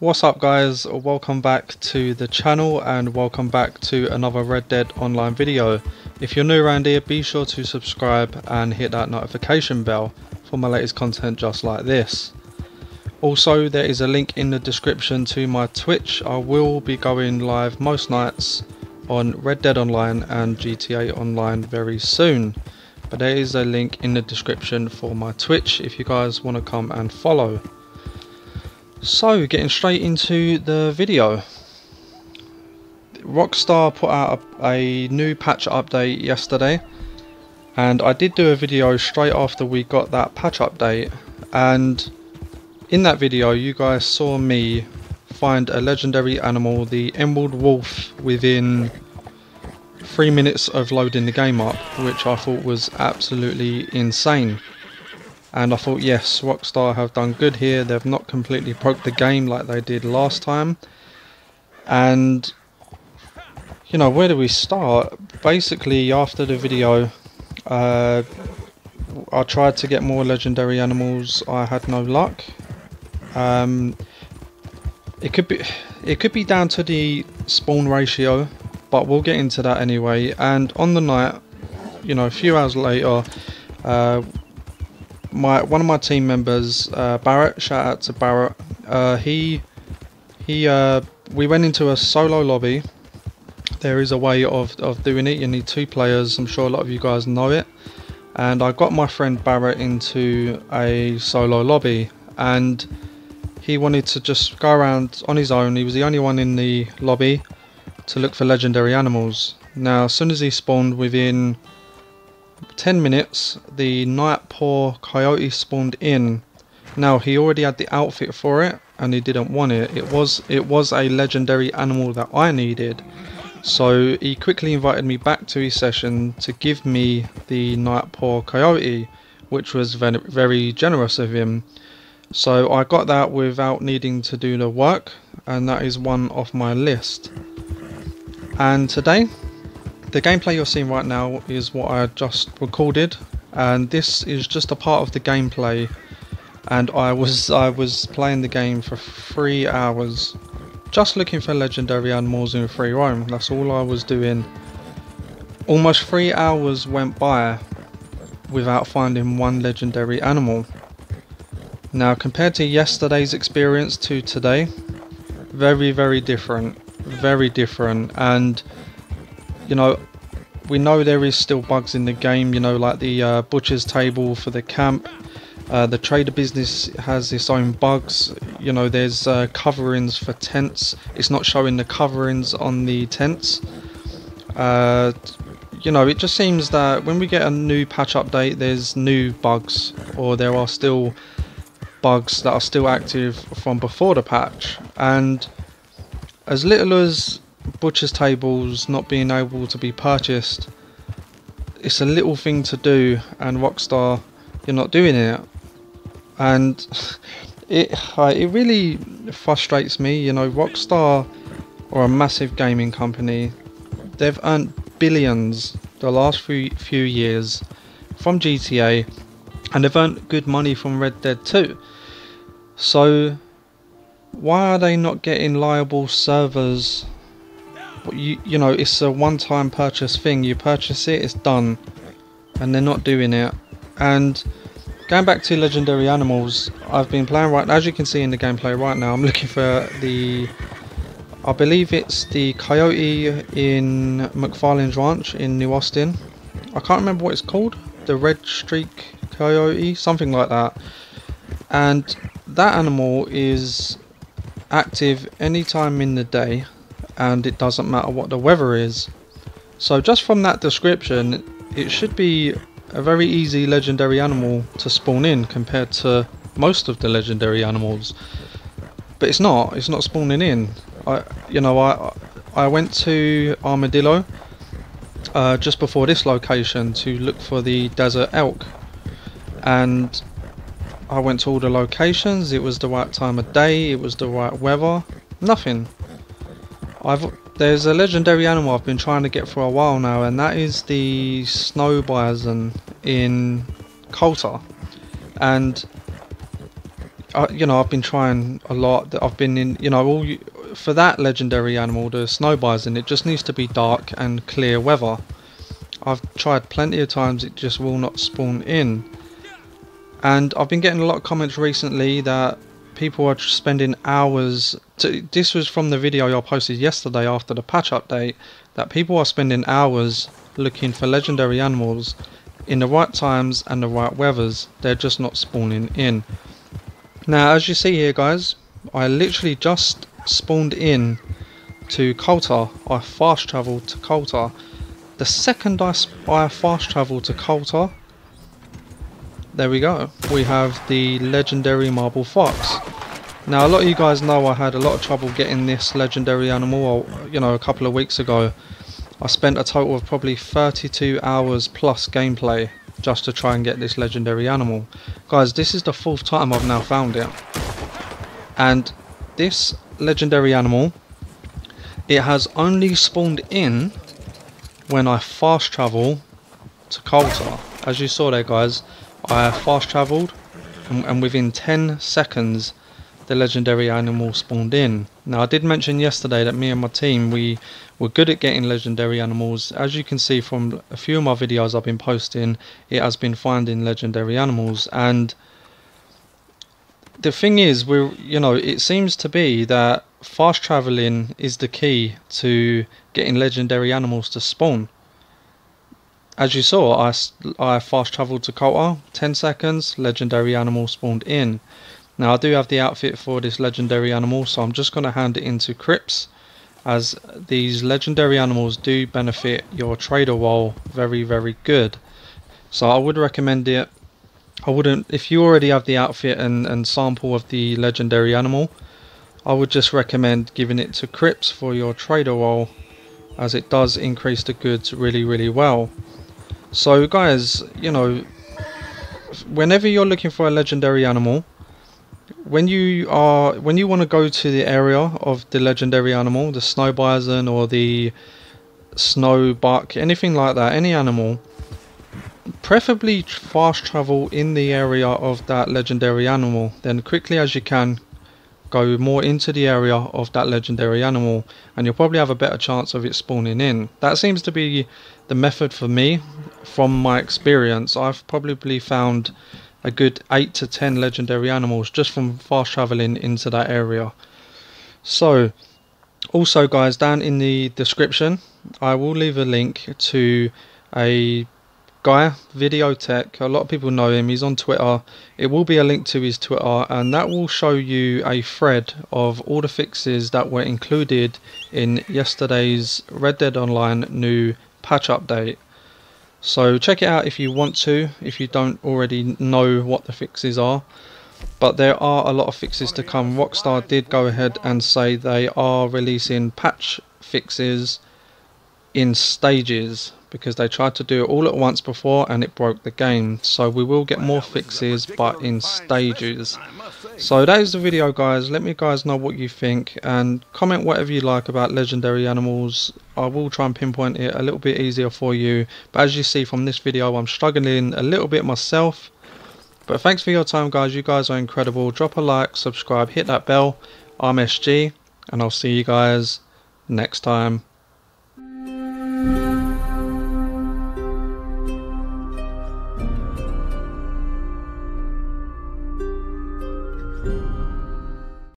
What's up guys, welcome back to the channel and welcome back to another Red Dead Online video. If you're new around here, be sure to subscribe and hit that notification bell for my latest content just like this. Also, there is a link in the description to my Twitch. I will be going live most nights on Red Dead Online and GTA Online very soon. But there is a link in the description for my Twitch if you guys want to come and follow. So, getting straight into the video. Rockstar put out a, a, new patch update yesterday and I did do a video straight after we got that patch update and in that video you guys saw me find a legendary animal, the Emerald Wolf, within 3 minutes of loading the game up, which I thought was absolutely insane. And I thought yes, Rockstar have done good here, they've not completely broke the game like they did last time. And you know, where do we start? Basically, after the video, uh, I tried to get more legendary animals, I had no luck. Um, it could be it could be down to the spawn ratio, but we'll get into that anyway. And on the night, you know, a few hours later, uh, my one of my team members, uh, Barrett, shout out to Barrett. Uh, he he uh, we went into a solo lobby. There is a way of of doing it. You need two players. I'm sure a lot of you guys know it. And I got my friend Barrett into a solo lobby, and he wanted to just go around on his own. He was the only one in the lobby to look for legendary animals. Now, as soon as he spawned within 10 minutes, the Nightpaw Coyote spawned in. Now, he already had the outfit for it and he didn't want it. It was it was a legendary animal that I needed. So he quickly invited me back to his session to give me the Nightpaw Coyote, which was very, very generous of him. So I got that without needing to do the work and that is one off my list. And today, the gameplay you're seeing right now is what I just recorded and this is just a part of the gameplay. And I was I was playing the game for three hours just looking for legendary animals in free roam that's all I was doing. Almost three hours went by without finding one legendary animal. Now compared to yesterday's experience to today, very very different, very different. And you know we know there is still bugs in the game, you know like the uh, butcher's table for the camp, uh, the trader business has its own bugs, you know there's uh, coverings for tents, it's not showing the coverings on the tents. Uh, you know, it just seems that when we get a new patch update, there's new bugs, or there are still bugs that are still active from before the patch. And as little as butcher's tables not being able to be purchased it's a little thing to do and Rockstar you're not doing it and it uh, it really frustrates me you know Rockstar or a massive gaming company they've earned billions the last few few years from GTA and they've earned good money from Red Dead 2 so why are they not getting liable servers? You, you know, it's a one-time purchase thing. You purchase it, it's done. And they're not doing it. And going back to legendary animals, I've been playing right as you can see in the gameplay right now. I'm looking for the I believe it's the coyote in MacFarlane's Ranch in New Austin. I can't remember what it's called. The red streak coyote, something like that. And that animal is active anytime in the day and it doesn't matter what the weather is. So just from that description, it should be a very easy legendary animal to spawn in compared to most of the legendary animals. But it's not, it's not spawning in. I, you know, I, I went to Armadillo uh, just before this location to look for the desert elk and I went to all the locations, it was the right time of day, it was the right weather, nothing. I've There's a legendary animal I've been trying to get for a while now and that is the snow bison in Colter. And uh, you know, I've been trying a lot. I've been in, you know, all for that legendary animal, the snow bison. It just needs to be dark and clear weather. I've tried plenty of times. It just will not spawn in. And I've been getting a lot of comments recently that people are spending hours. To, this was from the video I posted yesterday after the patch update. That people are spending hours looking for legendary animals in the right times and the right weathers. They're just not spawning in. Now, as you see here, guys, I literally just spawned in to Colter. I fast travelled to Colter. The second I, I fast travelled to Colter, there we go. We have the legendary marble fox. Now, a lot of you guys know I had a lot of trouble getting this legendary animal, uh, you know, a couple of weeks ago. I spent a total of probably 32 hours plus gameplay just to try and get this legendary animal. Guys, this is the fourth time I've now found it. And this legendary animal, it has only spawned in when I fast travel to Colter. As you saw there guys, I fast travelled and, and within 10 seconds the legendary animal spawned in. Now I did mention yesterday that me and my team we were good at getting legendary animals. As you can see from a few of my videos I've been posting, it has been finding legendary animals and the thing is we're you know it seems to be that fast traveling is the key to getting legendary animals to spawn. As you saw, I, I fast travelled to Colter, 10 seconds, legendary animal spawned in. Now I do have the outfit for this legendary animal so I'm just going to hand it into Cripps as these legendary animals do benefit your trader role very very good. So I would recommend it. I wouldn't, if you already have the outfit and, and sample of the legendary animal, I would just recommend giving it to Cripps for your trader role as it does increase the goods really really well. So guys, you know, whenever you're looking for a legendary animal, when you are when you want to go to the area of the legendary animal, the snow bison or the snow buck, anything like that, any animal, preferably fast travel in the area of that legendary animal. Then quickly as you can, go more into the area of that legendary animal, and you'll probably have a better chance of it spawning in. That seems to be the method for me, from my experience. I've probably found a good 8 to 10 legendary animals just from fast traveling into that area. So, also guys, down in the description, I will leave a link to a guy, Videotech. A lot of people know him. He's on Twitter. It will be a link to his Twitter, and that will show you a thread of all the fixes that were included in yesterday's Red Dead Online new patch update. So check it out if you want to, if you don't already know what the fixes are. But there are a lot of fixes to come. Rockstar did go ahead and say they are releasing patch fixes in stages because they tried to do it all at once before and it broke the game. So we will get more fixes but in stages. So that is the video guys. Let me guys know what you think and comment whatever you like about legendary animals. I will try and pinpoint it a little bit easier for you. But as you see from this video I'm struggling a little bit myself. But thanks for your time guys. You guys are incredible. Drop a like, subscribe, hit that bell. I'm SG and I'll see you guys next time.